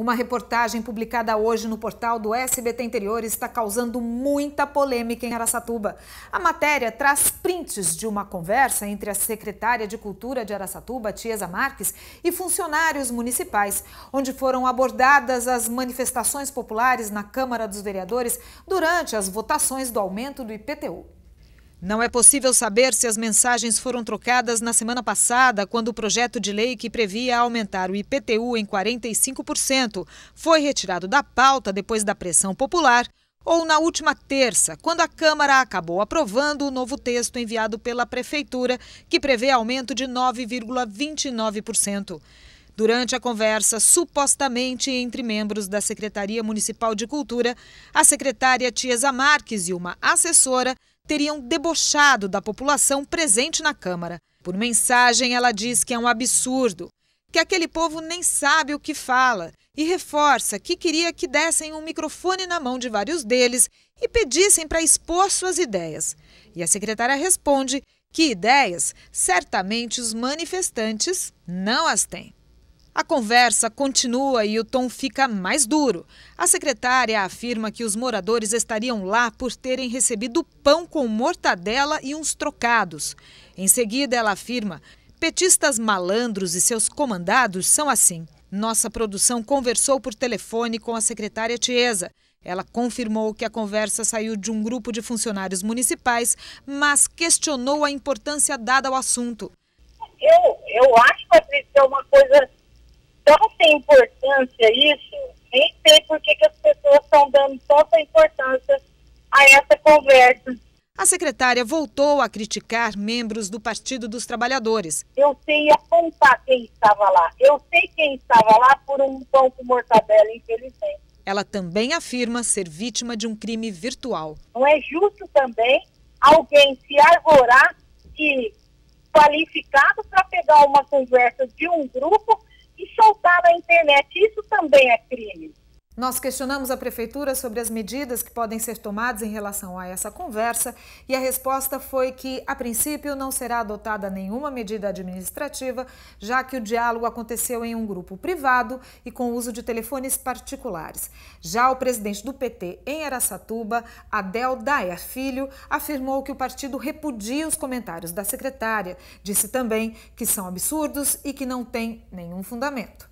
Uma reportagem publicada hoje no portal do SBT Interior está causando muita polêmica em Aracatuba. A matéria traz prints de uma conversa entre a secretária de Cultura de Aracatuba, Tiesa Marques, e funcionários municipais, onde foram abordadas as manifestações populares na Câmara dos Vereadores durante as votações do aumento do IPTU. Não é possível saber se as mensagens foram trocadas na semana passada, quando o projeto de lei que previa aumentar o IPTU em 45% foi retirado da pauta depois da pressão popular, ou na última terça, quando a Câmara acabou aprovando o novo texto enviado pela Prefeitura, que prevê aumento de 9,29%. Durante a conversa, supostamente entre membros da Secretaria Municipal de Cultura, a secretária Tiesa Marques e uma assessora teriam debochado da população presente na Câmara. Por mensagem, ela diz que é um absurdo, que aquele povo nem sabe o que fala e reforça que queria que dessem um microfone na mão de vários deles e pedissem para expor suas ideias. E a secretária responde que ideias certamente os manifestantes não as têm. A conversa continua e o tom fica mais duro. A secretária afirma que os moradores estariam lá por terem recebido pão com mortadela e uns trocados. Em seguida, ela afirma: petistas malandros e seus comandados são assim. Nossa produção conversou por telefone com a secretária Tiesa. Ela confirmou que a conversa saiu de um grupo de funcionários municipais, mas questionou a importância dada ao assunto. Eu, eu acho, Patrícia, é uma coisa importância isso, nem sei por que, que as pessoas estão dando tanta importância a essa conversa. A secretária voltou a criticar membros do Partido dos Trabalhadores. Eu sei apontar quem estava lá. Eu sei quem estava lá por um pão com mortadela, infelizmente. Ela também afirma ser vítima de um crime virtual. Não é justo também alguém se arvorar e qualificado para pegar uma conversa de um grupo internet. Isso também é crime. Nós questionamos a Prefeitura sobre as medidas que podem ser tomadas em relação a essa conversa e a resposta foi que, a princípio, não será adotada nenhuma medida administrativa, já que o diálogo aconteceu em um grupo privado e com uso de telefones particulares. Já o presidente do PT em Aracatuba, Adel Daia Filho, afirmou que o partido repudia os comentários da secretária. Disse também que são absurdos e que não têm nenhum fundamento.